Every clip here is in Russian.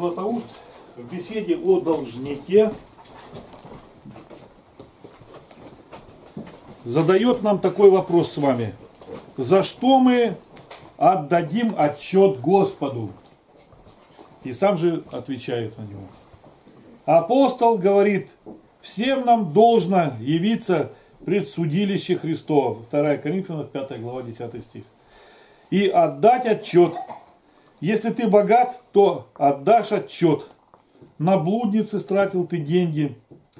Златоуст в беседе о должнике задает нам такой вопрос с вами. За что мы отдадим отчет Господу? И сам же отвечает на него. Апостол говорит, всем нам должно явиться пред судилище Христова. 2 Коринфянам 5 глава 10 стих. И отдать отчет если ты богат, то отдашь отчет. На блудницы стратил ты деньги,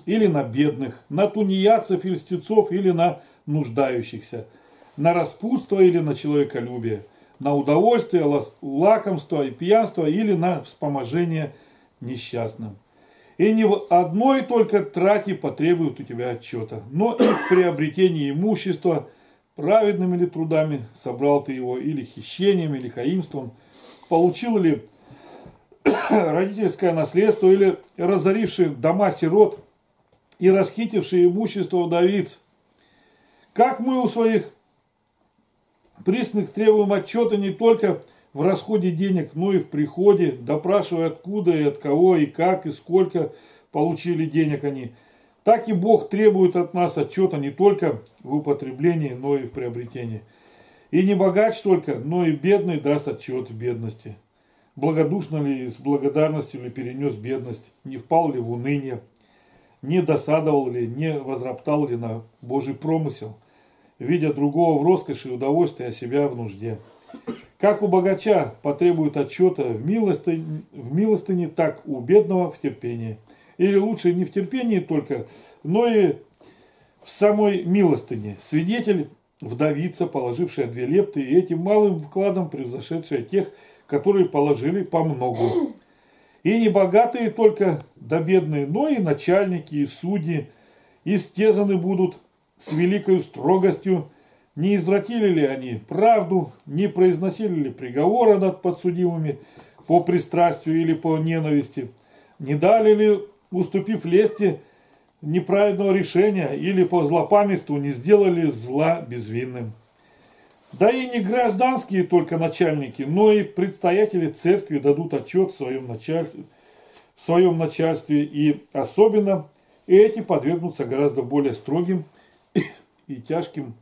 или на бедных, на тунеядцев или стецов, или на нуждающихся, на распутство или на человеколюбие, на удовольствие, лакомство и пьянство или на вспоможение несчастным. И не в одной только трате потребуют у тебя отчета, но и в приобретении имущества, праведными ли трудами собрал ты его, или хищением, или хаимством – получил ли родительское наследство или разоривший дома сирот и расхитивший имущество удовиц. Как мы у своих присных требуем отчета не только в расходе денег, но и в приходе, допрашивая откуда и от кого, и как, и сколько получили денег они. Так и Бог требует от нас отчета не только в употреблении, но и в приобретении. И не богач только, но и бедный даст отчет в бедности. Благодушно ли с благодарностью ли перенес бедность, не впал ли в уныние, не досадовал ли, не возроптал ли на Божий промысел, видя другого в роскоши и удовольствие, а себя в нужде. Как у богача потребует отчета в милостыне, в милостыне, так у бедного в терпении. Или лучше не в терпении только, но и в самой милостыне. Свидетель вдовица, положившая две лепты, и этим малым вкладом превзошедшая тех, которые положили по многу. И не богатые только, да бедные, но и начальники, и судьи, истезаны будут с великой строгостью, не извратили ли они правду, не произносили ли приговора над подсудимыми по пристрастию или по ненависти, не дали ли, уступив лести, неправедного решения или по злопамятству не сделали зла безвинным. Да и не гражданские только начальники, но и предстоятели церкви дадут отчет в своем начальстве, в своем начальстве и особенно эти подвергнутся гораздо более строгим и тяжким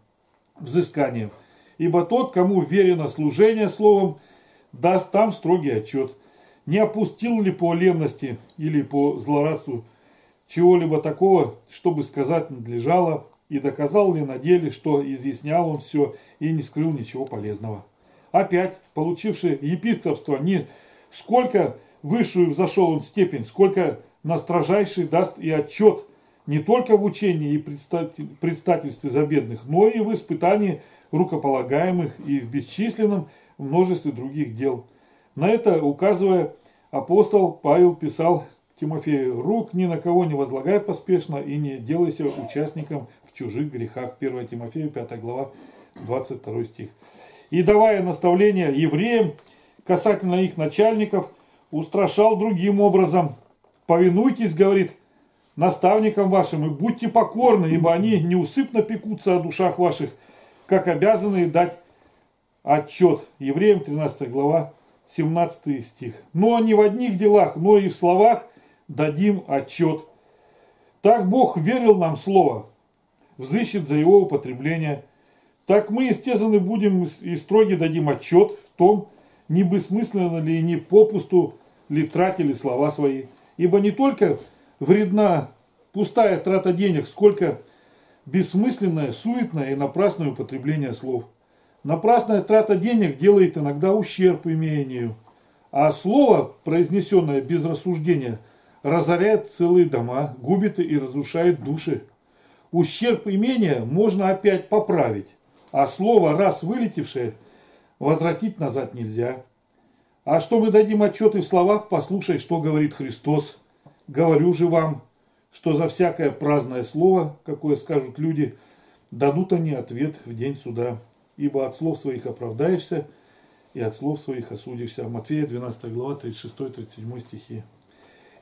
взысканиям. Ибо тот, кому верено служение словом, даст там строгий отчет. Не опустил ли по ленности или по злорадству чего-либо такого, чтобы сказать надлежало, и доказал ли на деле, что изъяснял он все и не скрыл ничего полезного. Опять, получивший епископство, не сколько высшую взошел он степень, сколько на строжайший даст и отчет не только в учении и предстательстве за бедных, но и в испытании рукополагаемых и в бесчисленном множестве других дел. На это указывая, апостол Павел писал Тимофею, рук ни на кого не возлагай поспешно и не делайся участником в чужих грехах. 1 Тимофею, 5 глава, 22 стих. И давая наставления евреям касательно их начальников, устрашал другим образом. Повинуйтесь, говорит, наставникам вашим и будьте покорны, ибо они неусыпно пекутся о душах ваших, как обязаны дать отчет. Евреям 13 глава, 17 стих. Но не в одних делах, но и в словах дадим отчет. Так Бог верил нам слово, взыщет за его употребление. Так мы, естественно, будем и строги дадим отчет в том, не бессмысленно ли и не попусту ли тратили слова свои. Ибо не только вредна пустая трата денег, сколько бессмысленное, суетное и напрасное употребление слов. Напрасная трата денег делает иногда ущерб имению, а слово, произнесенное без рассуждения – разоряет целые дома, губит и разрушает души. Ущерб имения можно опять поправить, а слово, раз вылетевшее, возвратить назад нельзя. А что мы дадим отчеты в словах, послушай, что говорит Христос. Говорю же вам, что за всякое праздное слово, какое скажут люди, дадут они ответ в день суда. Ибо от слов своих оправдаешься, и от слов своих осудишься. Матфея 12 глава 36-37 стихи.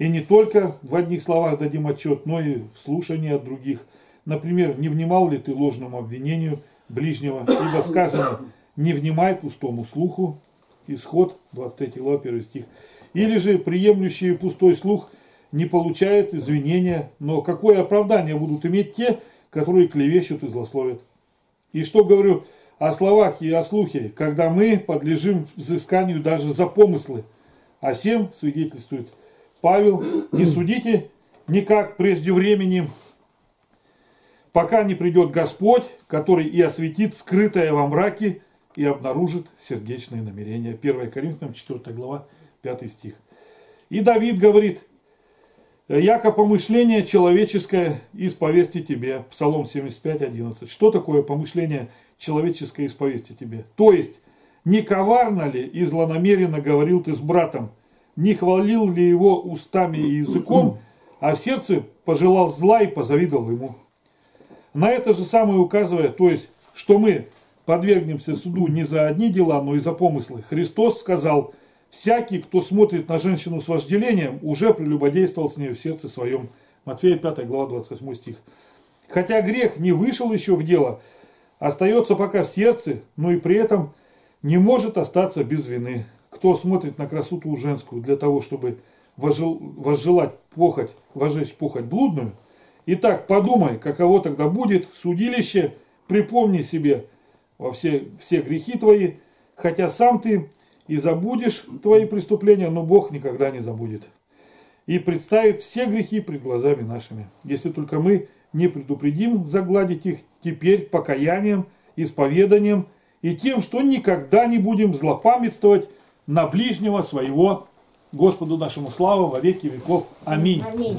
И не только в одних словах дадим отчет, но и в слушании от других. Например, не внимал ли ты ложному обвинению ближнего, ибо сказано, не внимай пустому слуху. Исход, 23 глава, 1 стих. Или же приемлющие пустой слух не получают извинения, но какое оправдание будут иметь те, которые клевещут и злословят? И что говорю о словах и о слухе, когда мы подлежим взысканию даже за помыслы, а всем свидетельствует Павел, не судите никак прежде времени, пока не придет Господь, который и осветит скрытое во мраке и обнаружит сердечные намерения. 1 Коринфянам 4 глава 5 стих. И Давид говорит, яко помышление человеческое исповести тебе. Псалом 75, 11. Что такое помышление человеческое исповести тебе? То есть, не коварно ли и злонамеренно говорил ты с братом, не хвалил ли его устами и языком, а в сердце пожелал зла и позавидовал ему. На это же самое указывая, то есть, что мы подвергнемся суду не за одни дела, но и за помыслы. Христос сказал, всякий, кто смотрит на женщину с вожделением, уже прелюбодействовал с ней в сердце своем. Матфея 5 глава 28 стих. Хотя грех не вышел еще в дело, остается пока в сердце, но и при этом не может остаться без вины. Кто смотрит на красоту женскую для того, чтобы возжелать похоть, возжечь похоть блудную, Итак, подумай, каково тогда будет судилище, припомни себе во все, все грехи твои, хотя сам ты и забудешь твои преступления, но Бог никогда не забудет. И представит все грехи пред глазами нашими, если только мы не предупредим загладить их теперь покаянием, исповеданием и тем, что никогда не будем злопамятствовать на ближнего своего Господу нашему славу во веки веков. Аминь. Аминь.